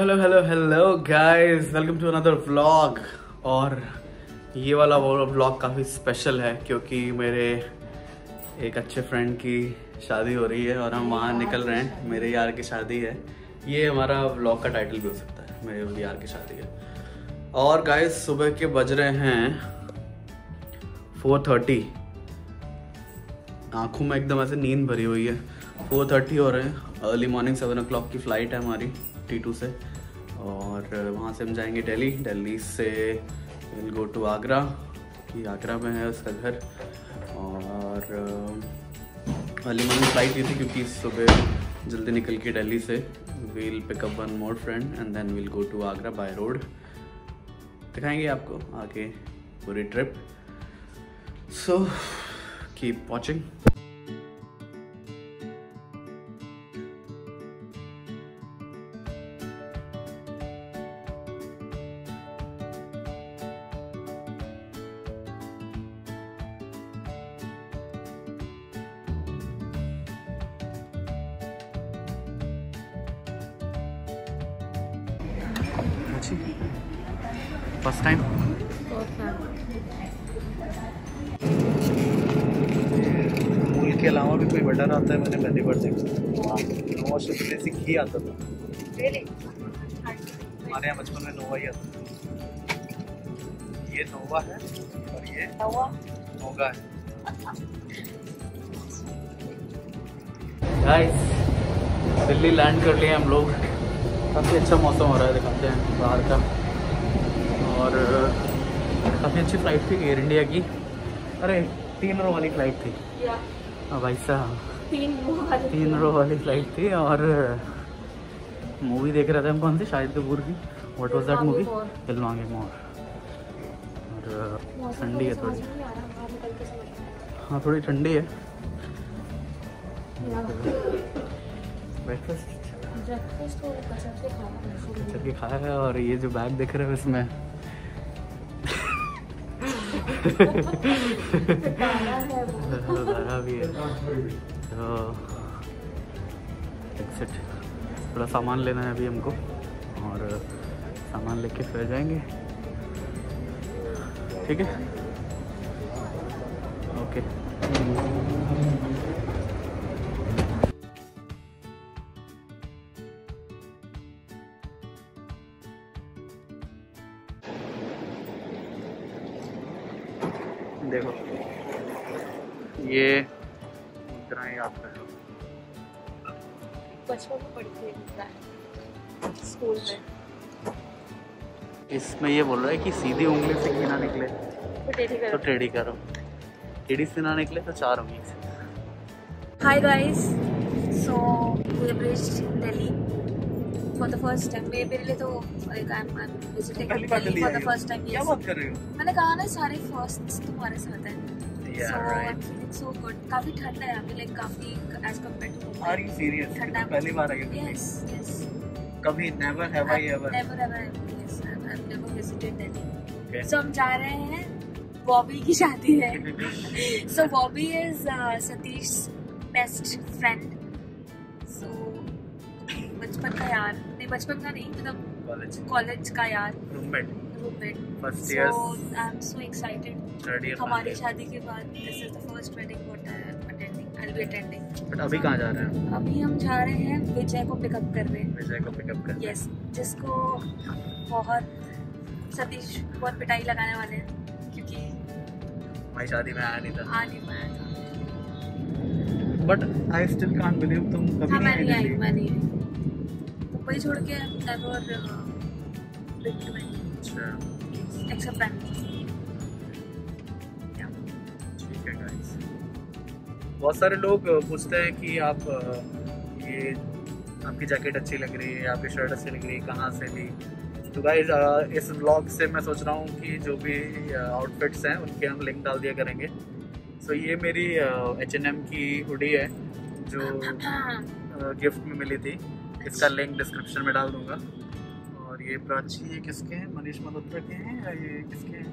Hello hello hello guys welcome to another vlog और ये वाला व्लॉग काफ़ी स्पेशल है क्योंकि मेरे एक अच्छे फ्रेंड की शादी हो रही है और हम वहाँ निकल रहे हैं। मेरे यार की शादी है। ये हमारा व्लॉग का टाइटल भी हो सकता है। मेरे यार की शादी है। और गाइस सुबह के बज रहे हैं फोर थर्टी आँखों में एकदम ऐसे नींद भरी हुई है। फोर थर्टी हो रहे हैं। अर्ली मॉर्निंग सेवन ओ की फ़्लाइट है हमारी टी टू से। और वहाँ से हम जाएँगे दिल्ली। दिल्ली से विल गो टू आगरा, कि आगरा में है उसका घर। और अर्ली मॉर्निंग फ़्लाइट की थी क्योंकि सुबह जल्दी निकल के दिल्ली से। We'll pick up one more friend and then we'll go to Agra by road दिखाएँगे आपको आगे पूरी trip so keep watching first time मूल के अलावा भी कोई बटन आता है? मैंने पहली बार देखा। नोवा से बेसिक ही आता था। हमारे यहाँ बचपन में नोवा ही आता था। ये नोवा है और ये नोगा है। गाइस दिल्ली लैंड कर लिए हम लोग। काफ़ी अच्छा मौसम हो रहा है दिखाते हैं बाहर का। और काफ़ी अच्छी फ़्लाइट थी एयर इंडिया की। अरे तीन रो वाली फ़्लाइट थी। हाँ भाई साहब। तीन तीन रो वाली फ़्लाइट थी और मूवी देख रहे थे हम कौन सी? शाहिद कपूर की। What was that movie. दिल मांगे मोर और ठंडी है थोड़ी। हाँ थोड़ी ठंडी है। ब्रेकफास्ट ब्रेकफास्ट को खाना के खाया है और ये जो बैग देख रहे हो इसमें। है भी है। तो एक्सेट थोड़ा सामान लेना है अभी हमको। और सामान लेके फिर जाएँगे। ठीक है? ओके। ये इतना ही आपका बचपन में पढ़ी थी स्कूल में। इसमें ये बोल रहा है कि सीधी उंगली से घी ना निकले। तो टेढ़ी तो करो। टेढ़ी से ना निकले तो चार उंगली से। Hi guys so we reached Delhi for the first time मेरे मेरे लिए तो like I am visiting Delhi Delhi for the first time क्या बात कर रही हो? मैंने कहा ना सारे फ़र्स्ट तुम्हारे साथ हैं। Yeah, so right. So good. काफ़ी ठंड है काफ़ी ठंडा पहली बार हो। कभी हम जा रहे हैं बॉबी की शादी है। So Bobby is Satish best friend so बचपन का यार नहीं बचपन का नहीं मतलब कॉलेज कॉलेज का यार। Roommate year I am so excited third हमारी शादी के बाद is the first wedding what I am attending I will be attending but अभी कहाँ जा रहे हैं? अभी हम जा रहे हैं विजय को पिकअप करने। विजय को पिकअप कर यस जिसको बहुत सतीश बहुत पिटाई लगाने वाले हैं क्योंकि हमारी शादी में आया नहीं था। आ नहीं पाया था। But I still can't believe तुम कभी हाँ नहीं आई आई मैं नहीं आई। मुंबई छोड़ के नेवर बिन टू अच्छा ठीक है गाइस बहुत सारे लोग पूछते हैं कि आप ये आपकी जैकेट अच्छी लग रही है आपकी शर्ट अच्छी लग रही है कहाँ से ली? तो गाइस इस ब्लॉग से मैं सोच रहा हूँ कि जो भी आउटफिट्स हैं उनके हम लिंक डाल दिया करेंगे। सो ये मेरी एच एन एम की हुडी है जो गिफ्ट में मिली थी। इसका लिंक डिस्क्रिप्शन में डाल दूँगा। ये प्राची ये किसके हैं? मनीष मल्होत्रा के हैं या ये किसके हैं?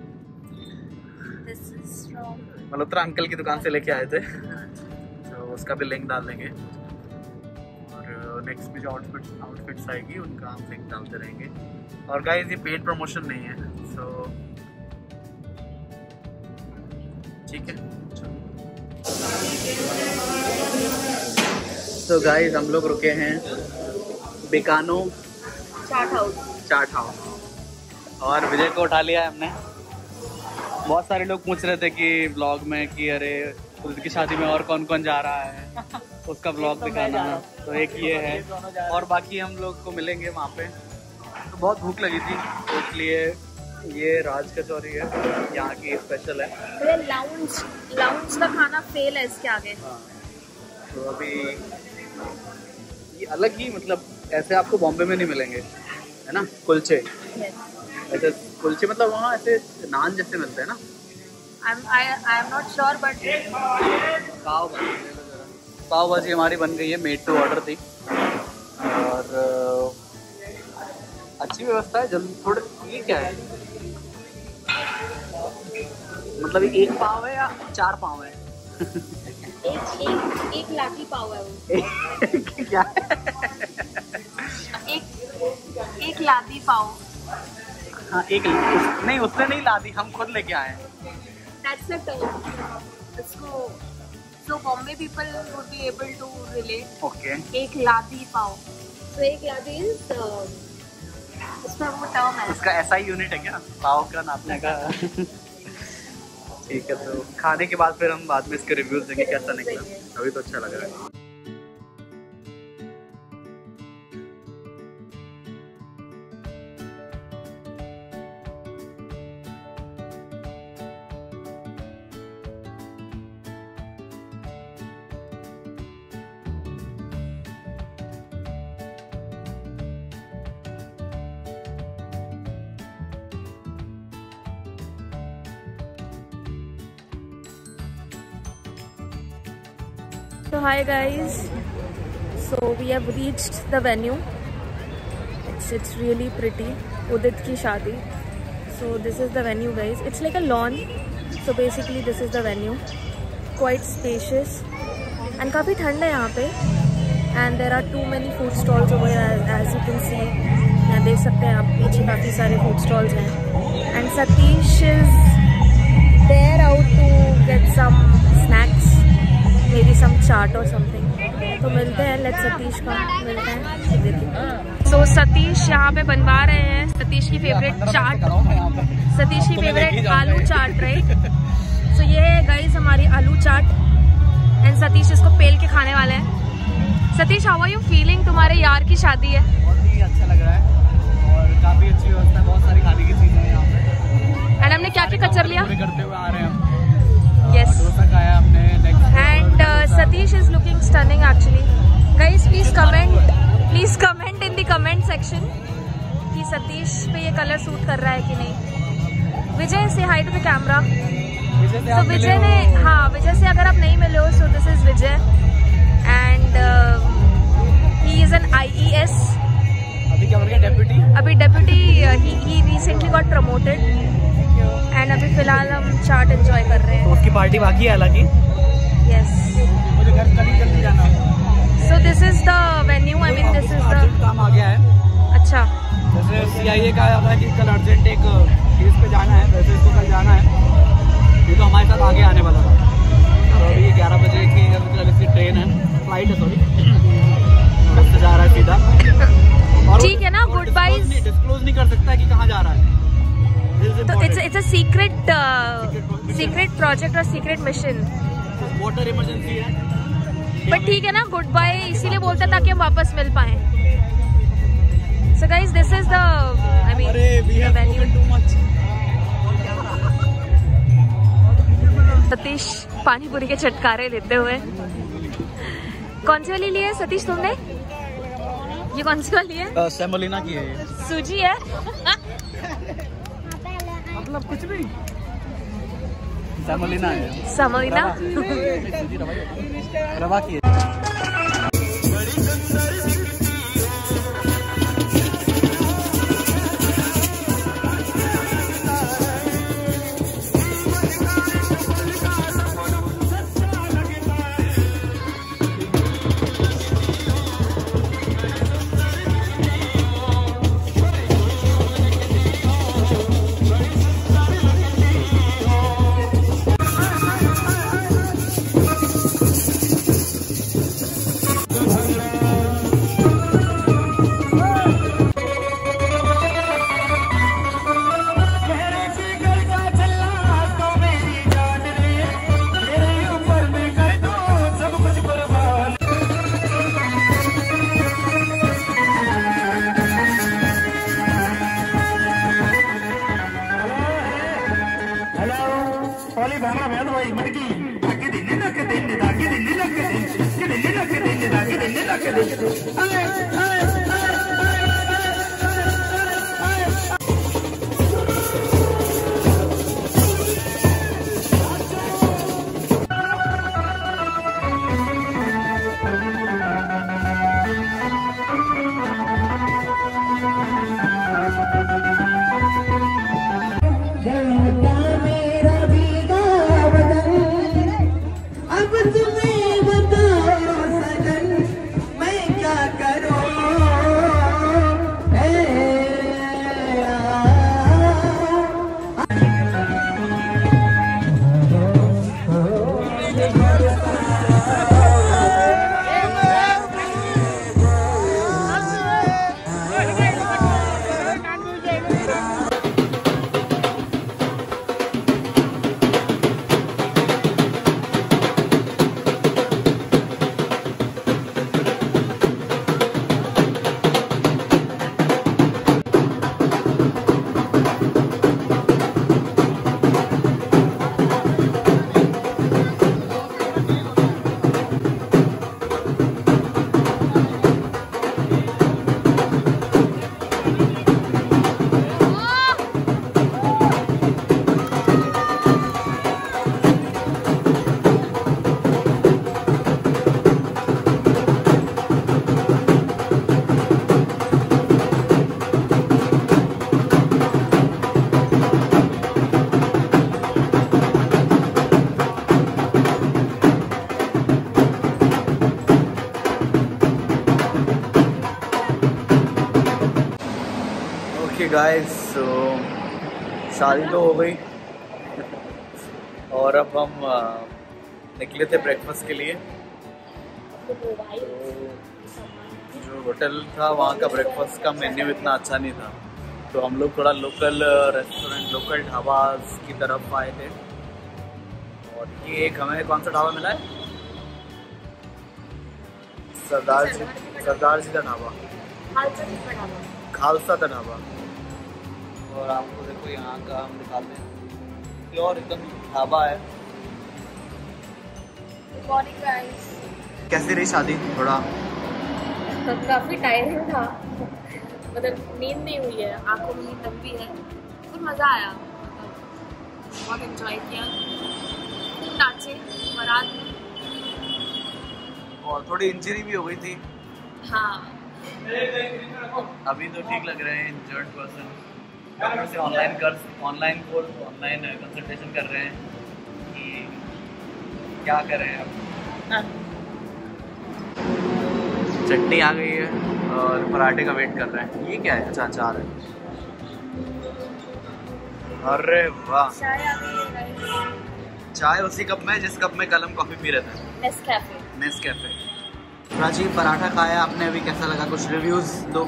मल्होत्रा अंकल की दुकान से लेके आए थे। तो उसका भी लिंक डाल देंगे। और नेक्स्ट में जो आउटफिट आउटफिट्स आएगी उनका हम लिंक डालते रहेंगे। और गाइस ये पेड प्रमोशन नहीं है सो ठीक है तो गाइस हम लोग रुके हैं बिकानो। चाट हाउस चाट हाउस और विजय को उठा लिया है हमने। बहुत सारे लोग पूछ रहे थे कि ब्लॉग में कि अरे उसकी शादी में और कौन कौन जा रहा है? उसका ब्लॉग दिखाना। तो एक ये है। और बाकी हम लोग को मिलेंगे वहाँ पे। तो बहुत भूख लगी थी। तो इसलिए ये राज कचौरी है। यहाँ की स्पेशल है। लाउंज लाउंज का खाना फेल है इसके आगे। हाँ। तो अभी ये अलग ही मतलब ऐसे आपको बॉम्बे में नहीं मिलेंगे। है ना कुलचे। ऐसे कुलचे मतलब वहाँ ऐसे नान जैसे मिलते हैं ना। पाव भाजी हमारी बन गई है मेड टू ऑर्डर थी। और अच्छी व्यवस्था है जल्दी थोड़े ये क्या है? मतलब एक पाव है या चार पाव है? एक एक एक लाठी पाव है वो। क्या? है एक पाओ। हाँ एक उस, नहीं उसने नहीं ला दी हम खुद लेके आए हैं। That's the term. इसको so Bombay people would be able to relate. Okay एक लादी पाव. So एक लादी is uh, उसका वो term है. इसका ऐसा ही यूनिट है क्या? पाव का नापने का। ठीक है तो खाने के बाद फिर हम बाद में इसके रिव्यूज़ देंगे कैसा निकला। अभी तो अच्छा लग रहा है। तो hi guys so we have reached the venue it's it's really pretty Udit की शादी so this is the venue guys it's like a lawn so basically this is the venue quite spacious and काफ़ी ठंड है यहाँ पे. And there are too many food stalls हो over as you can see देख सकते हैं आप, पीछे काफ़ी सारे फ़ूड स्टॉल्स हैं. एंड सतीश इज़ चाट और समथिंग तो मिलते हैं लेट सतीश का मिलते हैं। सो so, सतीश यहाँ पे बनवा रहे हैं। सतीश की फेवरेट चाट। सतीश की फेवरेट आलू चाट राइट सो ये है गाइस हमारी आलू चाट। एंड सतीश इसको पेल के खाने वाले हैं। Satish how are you feeling तुम्हारे यार की शादी है। बहुत ही अच्छा लग रहा है। और काफ़ी अच्छी व्यवस्था है। बहुत सारी खाने की चीज़ें हैं यहाँ पे। एंड हमने क्या क्या कचर लिया करते हुए आ रहे हैं next and uh, Satish is looking stunning actually. Guys, please comment, please comment in the comment section कि सतीश पे ये कलर सूट कर रहा है कि नहीं। विजय से हाई टू द कैमरा तो विजय? ने हाँ। विजय से अगर आप नहीं मिले हो so this is Vijay and he is an I E S अभी डेप्यूटी अभी deputy he recently got promoted and अभी फ़िलहाल हम चाट एंजॉय कर रहे तो हैं। उसकी पार्टी बाकी है हालाँकि? यस मुझे घर कल ही जल्दी जाना so this is the venue I mean this is the काम आ गया है। अच्छा। जैसे सी का आया था कि कल अर्जेंट एक केस पे जाना है वैसे इसको कल जाना है। ये तो हमारे साथ आगे आने वाला था। तो अभी ग्यारह बजे की ट्रेन है। फ़्लाइट है सॉरी बस जा रहा है सीधा। ठीक है ना, गुड byes. डिस्क्लोज नहीं कर सकता है कि कहाँ जा रहा है। तो it's it's a secret secret project और सीक्रेट मिशन वाटर इमरजेंसी है। बट ठीक है ना गुड बाय इसीलिए बोलता है ताकि हम वापस मिल पाए। So guys this is the I अरे we mean have venue too much Satish pani puri के चटकारे लेते हुए। कौन सी वाली ली है सतीश तुमने? ये कौन सी वाली है? सेमोलिना की है सूजी है। मतलब कुछ भी। समलिना है। समोइना रवा की है। गाइस सो शादी तो हो गई। और अब हम निकले थे ब्रेकफास्ट के लिए। तो जो होटल था वहाँ का ब्रेकफास्ट का मेन्यू इतना अच्छा नहीं था। तो हम लोग थोड़ा लोकल रेस्टोरेंट लोकल ढाबा की तरफ़ आए थे। और ये एक हमें कौन सा ढाबा मिला है? सरदार जी सरदार जी का ढाबा। खालसा का ढाबा। और आपको देखो यहाँ का हम दिखाते हैं। प्योर एकदम ढाबा है। कैसी रही शादी? थोड़ा। काफ़ी टायरिंग था मतलब नींद नहीं हुई है आँखों में नींद लंबी है। पर मज़ा आया। बहुत एंजॉय किया। खूब नाचे बारात। में और थोड़ी इंजरी भी हो गई थी। हाँ। अभी तो ठीक लग रहे हैं इंजर्ड पर्सन से ऑनलाइन कर ऑनलाइन कोर्स ऑनलाइन कंसल्टेशन कर रहे हैं कि क्या करें अब? चटनी आ गई है और पराठे का वेट कर रहे हैं। ये क्या है? अच्छा अचार है। अरे वाह। चाय आ गई है गाइस चाय उसी कप में जिस कप में कल हम कॉफ़ी पी रहे थे। Nescafe Nescafe Prachi paratha खाया आपने? अभी कैसा लगा? कुछ रिव्यूज़ दो।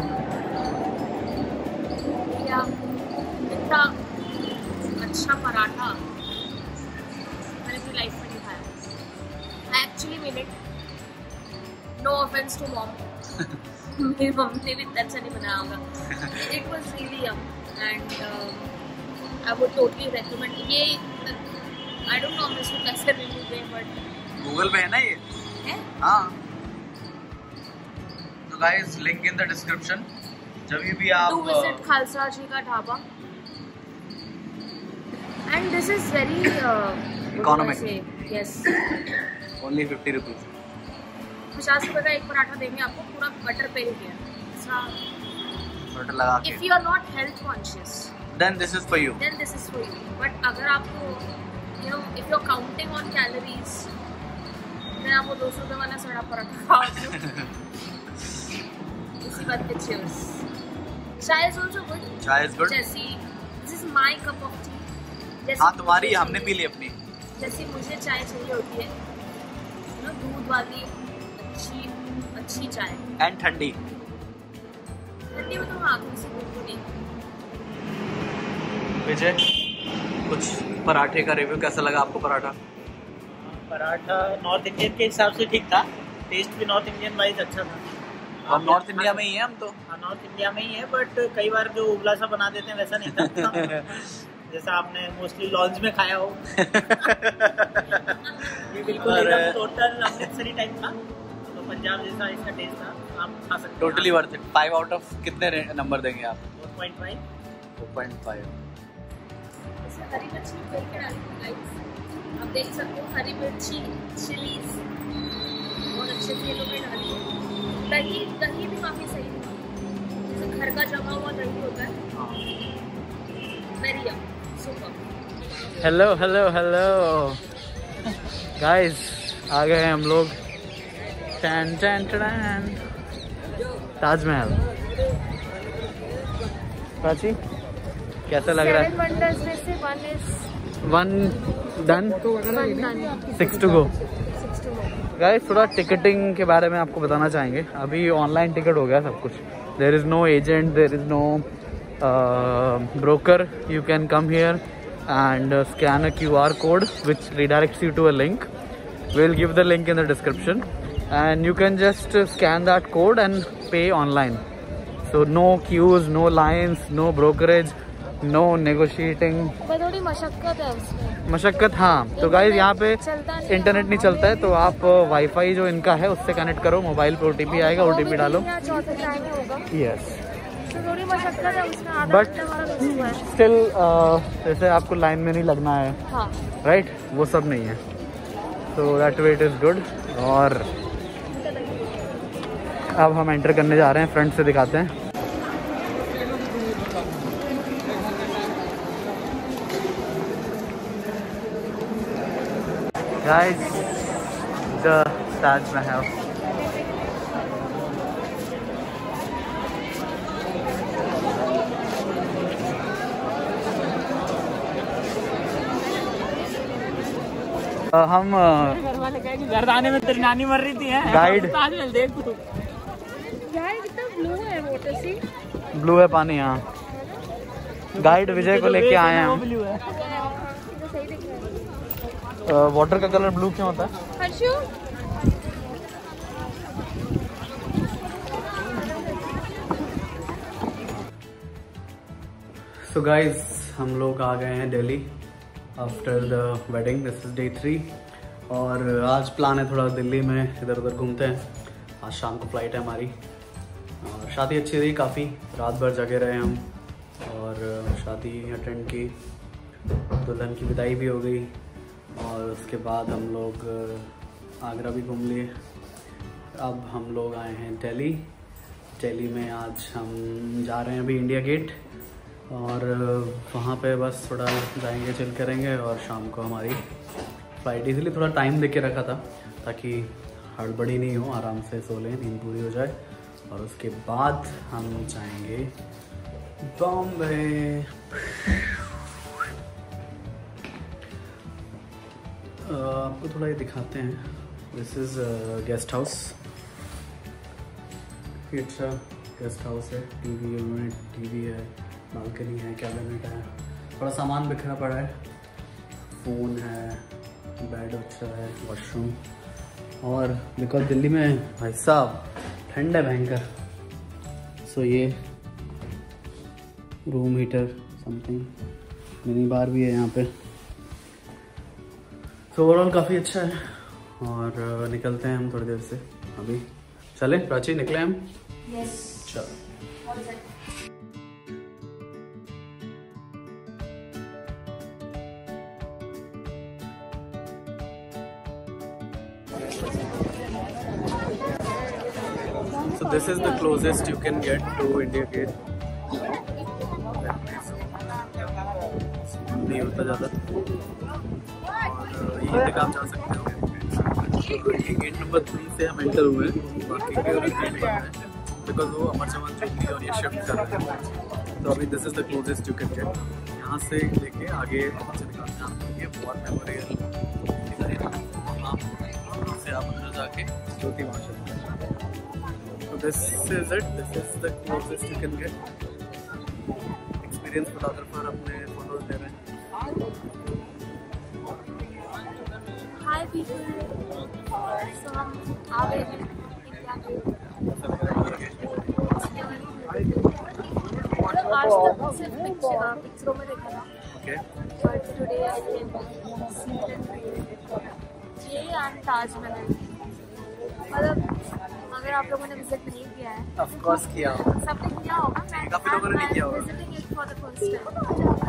इतना अच्छा पराठा। मैंने अपनी लाइफ में नहीं खाया। I actually mean it no offence to mom मेरी मम्मी ने भी इतना अच्छा नहीं बनाया होगा। It was really yum and I would totally recommend ये आई डोंट नो मैं इसको कैसे रिव्यू दें बट गूगल पे है ना ये? है? हाँ। तो guys link in the description जब भी टू आप विज़िट खालसा जी का dhaba. And this is very Economic. Yes only fifty rupees पचास रुपए का एक पराठा देंगे आपको पूरा बटर पे ही दिया होटल लगा इफ़ के you are not health conscious then this is for you then this is for you but अगर आपको you know if you are counting on calories then आपको दो सौ रुपये वाला सड़ा पराठा खाओ इसी बात पे cheers. Chai is also good chai is good जैसी this is my cup of tea जैसी हाँ तुम्हारी हमने पी ली अपनी। जैसी मुझे चाय चाहिए होती है यू नो दूध वाली अच्छी अच्छी चाय। एंड ठंडी। ठंडी में तो हाँ थोड़ी सी विजय कुछ पराठे का रिव्यू कैसा लगा आपको पराठा? पराठा नॉर्थ इंडियन के हिसाब से ठीक था। टेस्ट भी नॉर्थ इंडियन वाइज अच्छा था। और नॉर्थ इंडिया में ही है हम तो। हाँ नॉर्थ इंडिया में ही है बट कई बार जो उबला सा बना देते हैं वैसा नहीं था। जैसा आपने मोस्टली लॉन्च में खाया हो। ये बिल्कुल। एकदम टोटल अमृतसरी टाइप था। पंजाब जैसा इसका टेस्ट था आप खा सकते totally worth it five out of कितने नंबर देंगे आप? Four point five two point five हरी मिर्ची मिल डाली आप देख सकते हो हरी मिर्ची चिलीज बहुत अच्छे से ये ने डाली दही दही भी काफ़ी सही था। जैसे घर का जमा हुआ दही होता है। Very super hello hello hello guys आ गए हम लोग। टैन टैन टैन। ताजमहल। प्राची कैसा लग रहा है? One done six to go guys थोड़ा टिकटिंग के बारे में आपको बताना चाहेंगे। अभी ऑनलाइन टिकट हो गया सब कुछ। There is no agent there is no broker you can come here and uh, scan a qr code which redirects you to a link we'll give the link in the description and you can just uh, scan that code and pay online so no queues no lines no brokerage no negotiating पर थोड़ी मशक्कत है उसमें मशक्कत हाँ तो guys यहाँ पे नहीं इंटरनेट नहीं चलता है तो आप वाईफाई जो इनका है उससे कनेक्ट करो मोबाइल पे ओटीपी आएगा ओटीपी डालो यस है। स्टिल जैसे आपको लाइन में नहीं लगना है राइट हाँ। राइट वो सब नहीं है। तो दैट वेट इज़ गुड और अब हम एंटर करने जा रहे हैं फ्रंट से दिखाते हैं। Guys the Taj Mahal हम घर वाले कहे घर आने में तेरी नानी मर रही थी हैं. देख तू। ब्लू है वाटर सी ब्लू है पानी यहाँ गाइड विजय को लेके आए हैं वाटर का कलर ब्लू क्यों होता है? सो गाइज़ हम लोग आ गए हैं Delhi. After the wedding this is day three और आज प्लान है थोड़ा दिल्ली में इधर उधर घूमते हैं। आज शाम को फ़्लाइट है हमारी। शादी अच्छी रही काफ़ी। रात भर जगे रहे हम। और शादी अटेंड की। दुल्हन की विदाई भी हो गई। और उसके बाद हम लोग आगरा भी घूम लिए। अब हम लोग आए हैं दिल्ली। दिल्ली में आज हम जा रहे हैं अभी इंडिया गेट और वहाँ पे बस थोड़ा जाएँगे चिल करेंगे और शाम को हमारी फ़्लाइट इसलिए थोड़ा टाइम दे के रखा था ताकि हड़बड़ी नहीं हो, आराम से सो लें, नींद पूरी हो जाए और उसके बाद हम जाएँगे बॉम्बे। आपको थोड़ा ये दिखाते हैं। दिस इज़ गेस्ट हाउस अच्छा गेस्ट हाउस है। टीवी यूनिट टीवी है। बालकनी है कैबिनेट है? थोड़ा सामान बिखरा पड़ा है। फ़ोन है बेड अच्छा है वॉशरूम और बिकॉज़ दिल्ली में भाई साहब ठंड है भयंकर। सो ये room heater something mini bar भी है यहाँ पे। तो ओवरऑल काफ़ी अच्छा है। और निकलते हैं हम थोड़ी देर से। अभी। चले प्राची निकले हम? यस चलो। This is the closest you can get to India Gate. नहीं होता ज़्यादा। और तक आप जा सकते हो। ये गेट नंबर थ्री से हम एंटर हुए। बाकी बिकॉज़ वो अमर जवान चौकी और ये शिफ्ट कर रहे हैं। तो अभी this is the closest you can get यहाँ से लेके आगे जाते आपको ये वॉर मेमोरियल से आप अंदर जाके ज्योति वहाँ चलते हैं तो this is it this is the closest you can get experience photographer अपने फ़ोटोज़ ले रहे हैं। हाय पीपल सो हम आ गए हैं इंडिया आज तक सिर्फ़ पिक्चर पिक्चरों में देखा था। Okay but today I came ये एंड ताजमहल मतलब आप लोगों ने विज़िट नहीं किया है ऑफ़ कोर्स किया सबने किया होगा। मैं काफ़ी लोगों ने किया होगा। Visiting it for the first time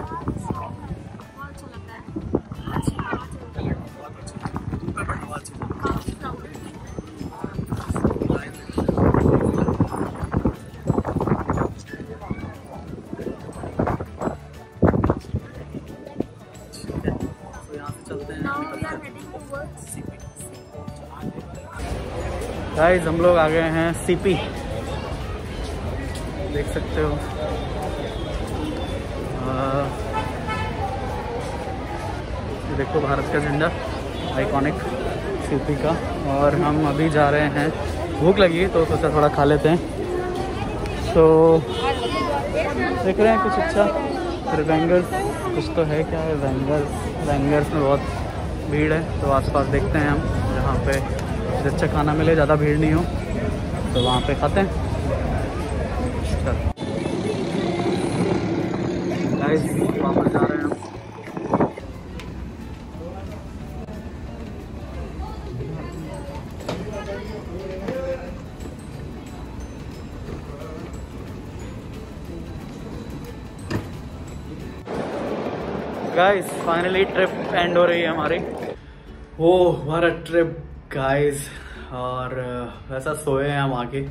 guys हम लोग आ गए हैं सीपी देख सकते हो। आ, देखो भारत का झंडा आइकॉनिक सीपी का। और हम अभी जा रहे हैं। भूख लगी तो सोचा थोड़ा खा लेते हैं। तो देख रहे हैं कुछ अच्छा। फिर बैंगल्स कुछ तो है क्या? है बैंगल्स बैंगल्स में बहुत भीड़ है तो आसपास देखते हैं हम जहाँ पे कुछ अच्छा खाना मिले ज़्यादा भीड़ नहीं हो। तो वहाँ पे खाते हैं। गाइस हैं फाइनली ट्रिप एंड हो रही है हमारी। ओ हमारा ट्रिप गाइस और वैसा सोए हैं हम आके।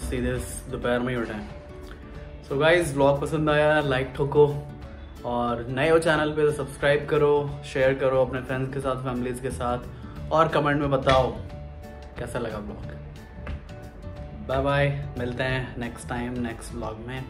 सीधे दोपहर में ही उठे हैं। सो गाइस ब्लॉग पसंद आया लाइक ठोको। और नए हो चैनल पे तो सब्सक्राइब करो शेयर करो अपने फ्रेंड्स के साथ फैमिलीज़ के साथ। और कमेंट में बताओ, कैसा लगा ब्लॉग बाय बाय मिलते हैं नेक्स्ट टाइम नेक्स्ट ब्लॉग में।